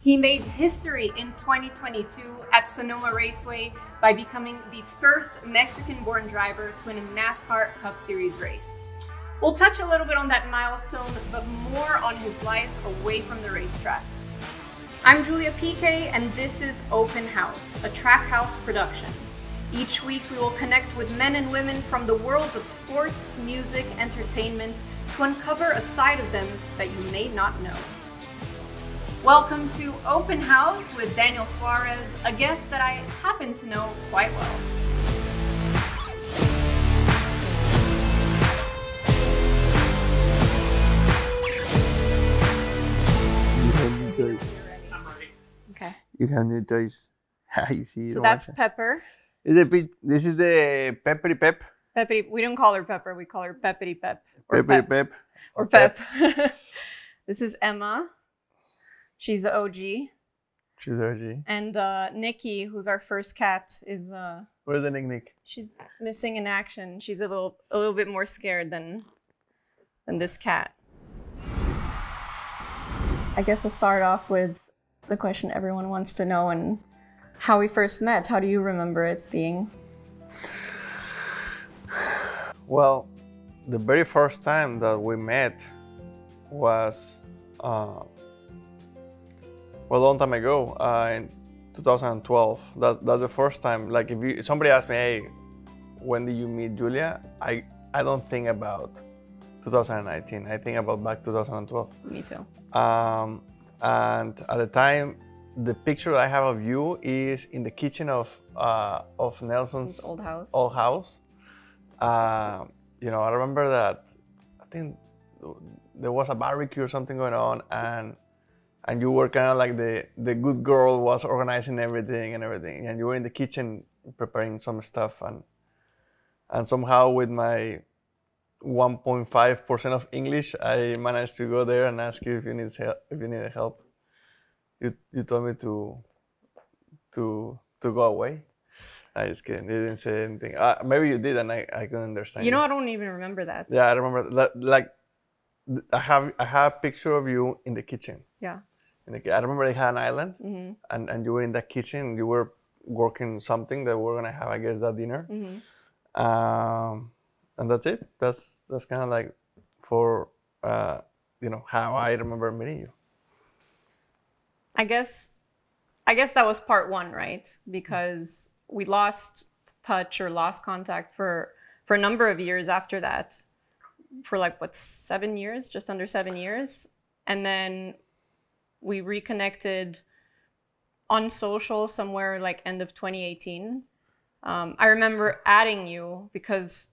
He made history in 2022 at Sonoma Raceway by becoming the first Mexican born driver to win a NASCAR Cup Series race. We'll touch a little bit on that milestone, but more on his life away from the racetrack. I'm Julia Piquet, and this is Open House, a Trackhouse production. Each week, we will connect with men and women from the worlds of sports, music, entertainment to uncover a side of them that you may not know. Welcome to Open House with Daniel Suarez, a guest that I happen to know quite well. You have new toys. I'm ready. Okay. You have new toys. I see. So that's want Pepper. Is the pi- this is the peppery pep. Peppity. We don't call her Pepper. We call her Peppity Pep. Or Peppery Pep. pep. Or Pep. this is Emma. She's the OG. She's the OG. And uh, Nikki, who's our first cat, is uh, Where's the Nick Nick? she's missing in action. She's a little a little bit more scared than than this cat. I guess we'll start off with the question everyone wants to know and how we first met. How do you remember it being? Well, the very first time that we met was uh, well, a long time ago uh, in 2012. That's that's the first time. Like if you somebody asked me, hey, when did you meet Julia? I I don't think about 2019. I think about back 2012. Me too. Um, and at the time, the picture I have of you is in the kitchen of uh, of Nelson's Since old house. old house. Uh, you know, I remember that. I think there was a barbecue or something going on, and and you were kind of like the the good girl was organizing everything and everything, and you were in the kitchen preparing some stuff, and and somehow with my 1.5 percent of English, I managed to go there and ask you if you need help. If you needed help, you you told me to to to go away. I just kidding. You didn't say anything. Uh, maybe you did, and I, I couldn't understand. You know, I don't even remember that. Yeah, I remember that. Like, I have I have a picture of you in the kitchen. Yeah. In the, I remember they had an island, hmm and, and you were in that kitchen. You were working something that we're gonna have, I guess, that dinner. hmm Um, and that's it. That's that's kind of like for uh, you know how I remember meeting you. I guess I guess that was part one, right? Because we lost touch or lost contact for for a number of years after that. For like what seven years, just under seven years. And then we reconnected on social somewhere like end of 2018. Um, I remember adding you because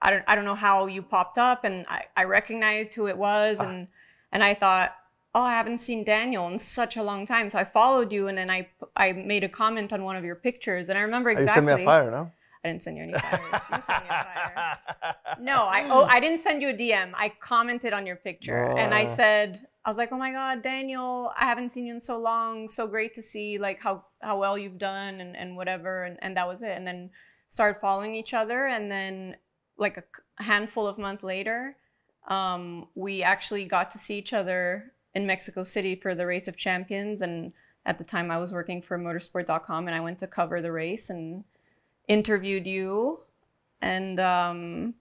I don't I don't know how you popped up and I, I recognized who it was and and I thought oh, I haven't seen Daniel in such a long time. So I followed you, and then I I made a comment on one of your pictures, and I remember Oh, exactly. You sent me a fire, no? I didn't send you any fires. you sent me a fire. No, I oh I didn't send you a DM. I commented on your picture, and I Oh. said I was like, oh my god, Daniel, I haven't seen you in so long. So great to see like how how well you've done and and whatever, and and that was it. And then started following each other, and then like a handful of months later, um, we actually got to see each other in Mexico City for the Race of Champions. And at the time, I was working for motorsport.com and I went to cover the race and interviewed you. And um,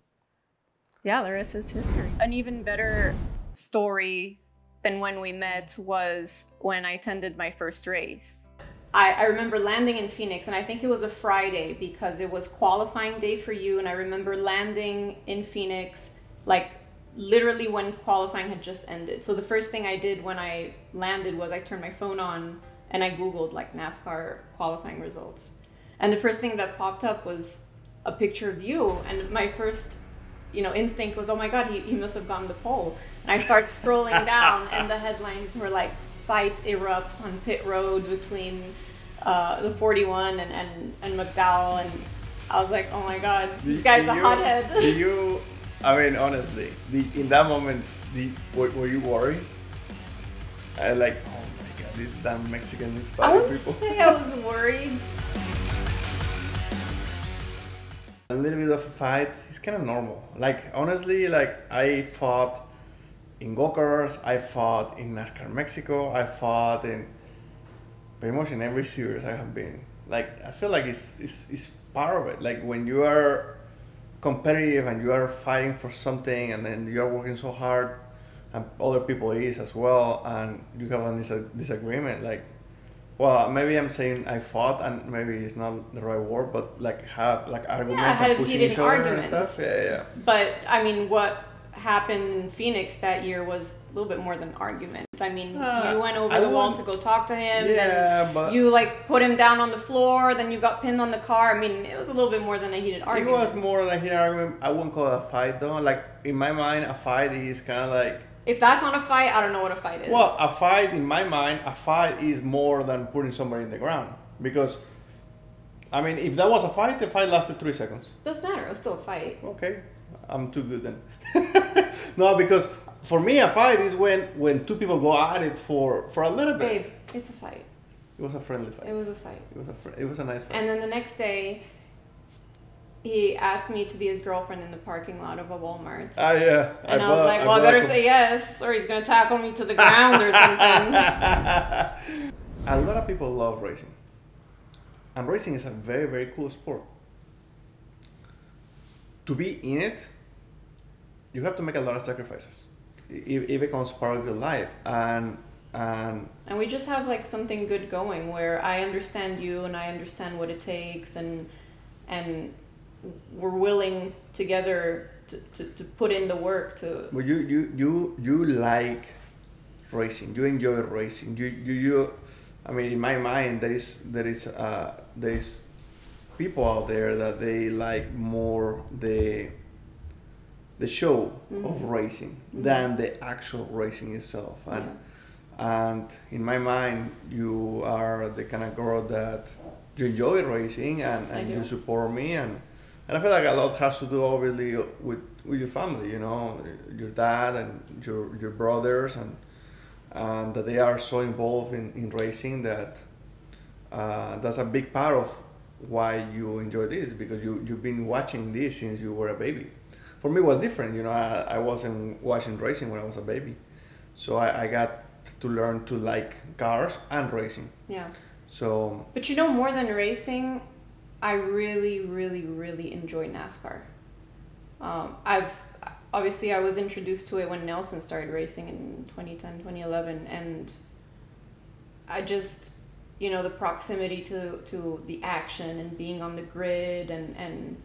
yeah, the rest is history. An even better story than when we met was when I attended my first race. I, I remember landing in Phoenix, and I think it was a Friday because it was qualifying day for you. And I remember landing in Phoenix, like literally when qualifying had just ended. So the first thing I did when I landed was I turned my phone on and I Googled like NASCAR qualifying results. And the first thing that popped up was a picture of you. And my first, you know, instinct was, oh my God, he, he must have gone the pole. And I start scrolling down, and the headlines were like, fight erupts on pit road between uh, the 41 and, and, and McDowell. And I was like, oh my God, this guy's a hothead. Do you? I mean, honestly, the, in that moment, the, were, were you worried? I like, oh my god, this damn Mexican I inspired people. say I was worried. Little bit of a fight is kind of normal. Like honestly, like I fought in go-karts, I fought in NASCAR Mexico, I fought in pretty much in every series I have been. Like I feel like it's it's, it's part of it. Like when you are competitive and you are fighting for something, and then you are working so hard, and other people is as well, and you have a dis- disagreement. Like, well, maybe I'm saying I fought, and maybe it's not the right word, but like had like arguments had and pushing heated each other and arguments. stuff. Yeah, yeah. But I mean, what happened in Phoenix that year was a little bit more than argument. I mean, Uh, you went over I the wall to go talk to him. Yeah, then but- you like put him down on the floor. Then you got pinned on the car. I mean, it was a little bit more than a heated argument. It was more like an argument. I wouldn't call it a fight though. Like in my mind, a fight is kind of like If that's not a fight, I don't know what a fight is. well, a fight in my mind, a fight is more than putting somebody in the ground because, I mean, if that was a fight, the fight lasted three seconds. doesn't matter. It was still a fight. Okay, I'm too good then. no, because for me, a fight is when when two people go at it for for a little bit. Babe, it's a fight. It was a friendly fight. It was a fight. It was a fr- it was a nice fight. And then the next day, he asked me to be his girlfriend in the parking lot of a Walmart. Ah yeah. and I, was like, well, I bought better say yes, or he's gonna tackle me to the ground or something. a lot of people love racing. And racing is a very, very cool sport. To be in it, you have to make a lot of sacrifices. It, it becomes part of your life. And, and And we just have like something good going where I understand you and I understand what it takes and and we're willing together to, to, to put in the work to but you, you, you, you like racing. You enjoy racing. You, you, you, I mean, in my mind, there is, there is, uh, there is people out there that they like more the the show of racing than the actual racing itself. And and in my mind you are the kind of girl that you enjoy racing and, and you support me and and I feel like a lot has to do obviously with with your family you know your dad and your your brothers and and that they are so involved in, in racing that uh, that's a big part of why you enjoy this because you, you've been watching this since you were a baby. For me, it was different. You know, I, I wasn't watching racing when I was a baby. So I, I got to learn to like cars and racing. yeah. So, But you know, more than racing, I really, really, really enjoy NASCAR. Um, I've obviously I was introduced to it when Nelson started racing in 2010, 2011, and I just, you know, the proximity to to the action and being on the grid and and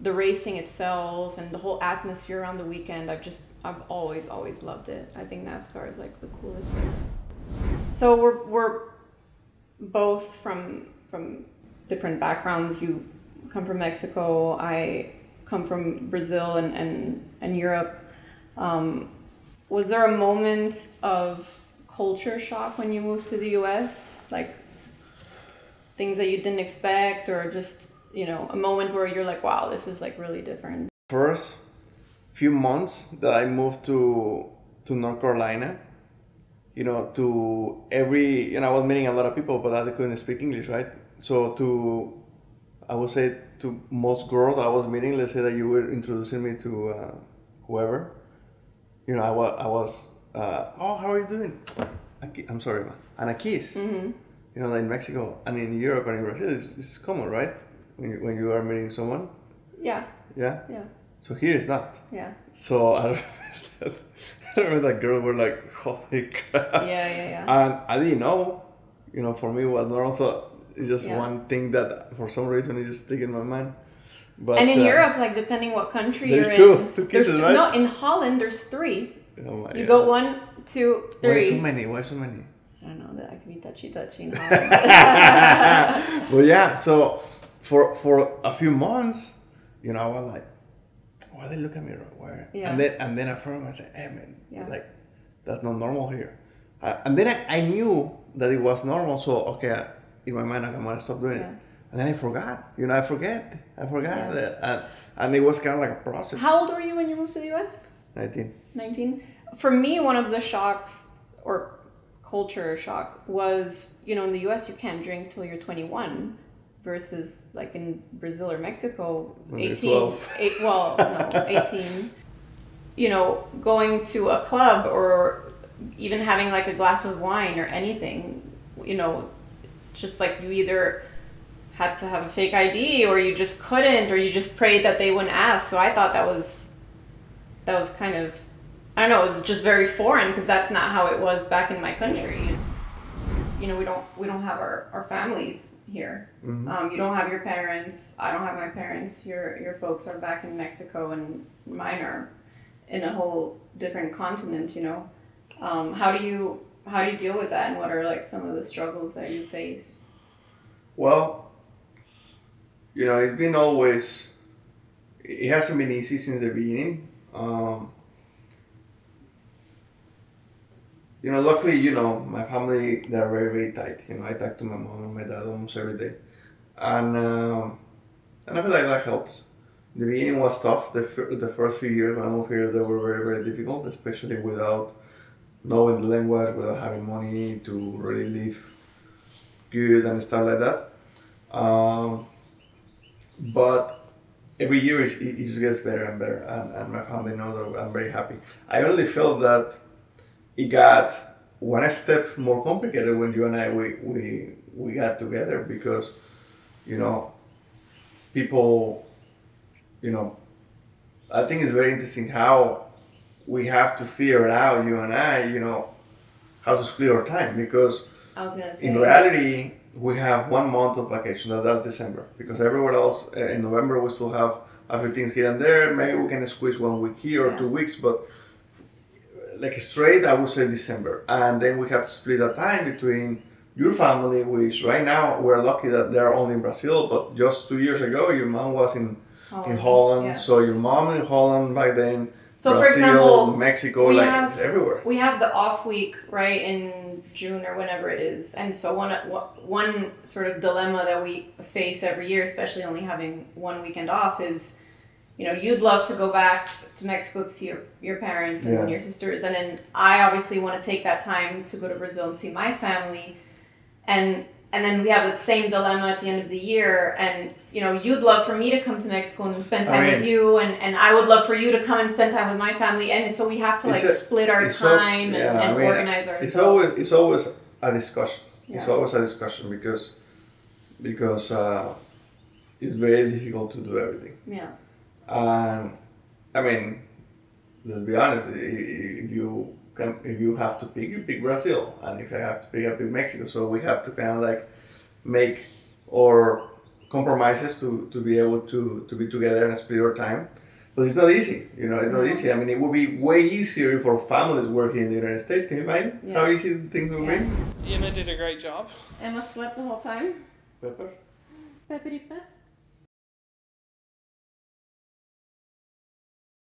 the racing itself and the whole atmosphere on the weekend. I've just I've always always loved it. I think NASCAR is like the coolest thing. So we're we're both from from different backgrounds. You come from Mexico. I come from Brazil and and, and Europe. Um, was there a moment of culture shock when you moved to the U.S. Like things that you didn't expect, or just you know a moment where you're like, wow, this is like really different. first few months that I moved to to North Carolina, you know, to every you know, I was meeting a lot of people, but I couldn't speak English, right? So to I would say to most girls I was meeting, let's say that you were introducing me to uh, whoever, you know, I was I was uh, oh how are you doing? A ki- I'm sorry. And a kiss. You know, in Mexico and in Europe and in Brazil, it's, it's common, right? When you, when you are meeting someone, Yeah, yeah. yeah, So here it's not. yeah, So I remember that, I remember that girl were like, holy crap. yeah, yeah, yeah. And I didn't know, you know, for me it was normal. So it's just Yeah. one thing that for some reason it just stick in my mind. But and in uh, Europe, like depending what country you're two- in, two there's kisses, two- right? No, in Holland there's three. oh my You God. go one, two, three. Why so many? Why so many? I don't know that I can be touchy touchy in Holland. well, yeah. So for for a few months, you know, I was like, why they look at me where? Yeah. And then and then I found I said, hey man, Yeah. like that's not normal here. Uh, and then I, I knew that it was normal. So okay, in my mind, I'm gonna stop doing Yeah. it. And then I forgot. You know, I forget. I forgot Yeah. that, and and it was kind of like a process. How old were you when you moved to the US? Nineteen. 19 for me one of the shocks or culture shock was you know in the us you can't drink till you're 21 versus like in brazil or mexico When you're 18 12. eight, well no 18 you know going to a club or even having like a glass of wine or anything you know it's just like you either had to have a fake ID or you just couldn't or you just prayed that they wouldn't ask. So I thought that was that was kind of I don't know, it was just very foreign because that's not how it was back in my country. You know, we don't we don't have our, our families here. Mhm. Um, you don't have your parents. I don't have my parents. Your your folks are back in Mexico, and mine are in a whole different continent. You know, um, how do you how do you deal with that, and what are like some of the struggles that you face? Well, you know, it's been always. It hasn't been easy since the beginning. Um, you know, luckily, you know, my family they're very very tight. You know, I talk to my mom and my dad almost every day, and um, and I feel like that helps. The beginning was tough. The, fir- the first few years when I moved here, they were very very difficult, especially without knowing the language, without having money to really live good and stuff like that. Um, but every year it, it just gets better and better, and, and my family knows that I'm very happy. I only felt that it got one step more complicated when you and I we, we, we got together because, you know, people, you know, I think it's very interesting how we have to figure it out, you and I, you know, how to split our time because I was gonna say. in reality, we have one month of vacation. That, that's December. Because everywhere else uh, in November we still have a few things here and there. Maybe we can squeeze one week here or Yeah. two weeks, but like straight, I would say December. And then we have to split that time between your family, which right now we're lucky that they're only in Brazil, but just two years ago, your mom was in, in Holland. yeah. So your mom in Holland back then. So for Brazil, example, Mexico, we like have- everywhere. we have the off week right in June or whenever it is, and so one one sort of dilemma that we face every year, especially only having one weekend off, is you know you'd love to go back to Mexico to see your, your parents and Yeah. your sisters, and then I obviously want to take that time to go to Brazil and see my family, and and then we have the same dilemma at the end of the year, and you know you'd love for me to come to Mexico and spend I time with you, and and I would love for you to come and spend time with my family, and so we have to like a- split our time and, yeah, I and mean, organize ourselves. it's always it's always a discussion. It's always a discussion because because uh, it's very difficult to do everything. yeah. And I mean, let's be honest. i- i- If you can, if you have to pick, you pick Brazil, and if I have to pick, I pick Mexico. So we have to kind of like make or compromises to, to be able to, to be together and split our time. But it's not easy, you know. It's not easy. I mean, it would be way easier for families working in the United States. Can you imagine how easy things would Yeah. be? Emma did a great job. Emma slept the whole time. Pepper? Peppity pep.